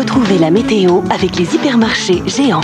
Et la météo avec les hypermarchés géants.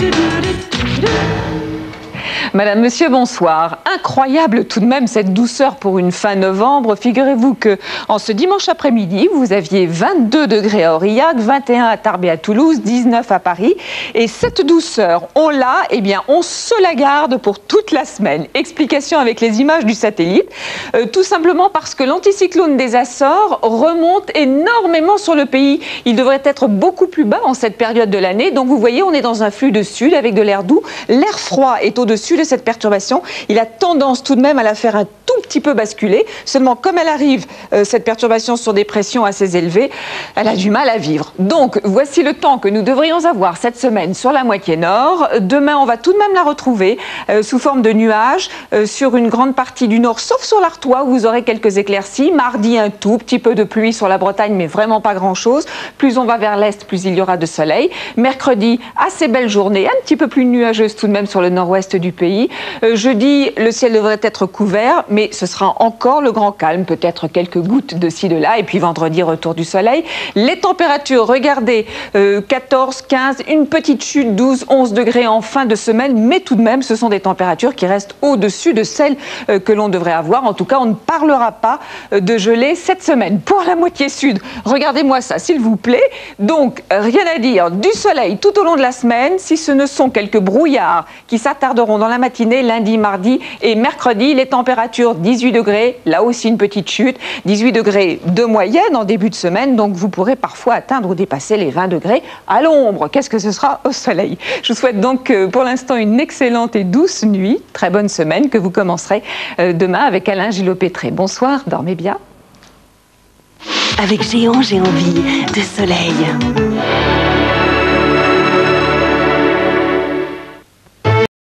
Madame, Monsieur, bonsoir. Incroyable tout de même cette douceur pour une fin novembre. Figurez-vous que en ce dimanche après-midi, vous aviez 22 degrés à Aurillac, 21 à Tarbes et à Toulouse, 19 à Paris. Et cette douceur, on l'a, eh bien, on se la garde pour toute la semaine. Explication avec les images du satellite. Euh, tout simplement parce que l'anticyclone des Açores remonte énormément sur le pays. Il devrait être beaucoup plus bas en cette période de l'année. Donc vous voyez, on est dans un flux de sud avec de l'air doux. L'air froid est au-dessus de cette perturbation. Il a tendance tout de même à la faire un tout petit peu basculer. Seulement, comme elle arrive, euh, cette perturbation sur des pressions assez élevées, elle a du mal à vivre. Donc, voici le temps que nous devrions avoir cette semaine sur la moitié nord. Demain, on va tout de même la retrouver euh, sous forme de nuages euh, sur une grande partie du nord, sauf sur l'Artois où vous aurez quelques éclaircies. Mardi, un tout petit peu de pluie sur la Bretagne, mais vraiment pas grand-chose. Plus on va vers l'est, plus il y aura de soleil. Mercredi, assez belle journée, un petit peu plus nuageuse tout de même sur le nord-ouest du pays. Jeudi, le ciel devrait être couvert, mais ce sera encore le grand calme, peut-être quelques gouttes de ci, de là, et puis vendredi, retour du soleil. Les températures, regardez, 14, 15, une petite chute, 12, 11 degrés en fin de semaine, mais tout de même, ce sont des températures qui restent au-dessus de celles euh, que l'on devrait avoir. En tout cas, on ne parlera pas euh, de gelée cette semaine. Pour la moitié sud, regardez-moi ça, s'il vous plaît. Donc, rien à dire, du soleil tout au long de la semaine, si ce ne sont quelques brouillards qui s'attarderont dans la matinée, lundi, mardi et mercredi, les températures 18 degrés, là aussi une petite chute, 18 degrés de moyenne en début de semaine, donc vous pourrez parfois atteindre ou dépasser les 20 degrés à l'ombre. Qu'est-ce que ce sera au soleil? Je vous souhaite donc euh, pour l'instant une excellente et douce nuit, très bonne semaine que vous commencerez euh, demain avec Alain Gillot-Pétré. Bonsoir, dormez bien. Avec Géant, j'ai envie de soleil.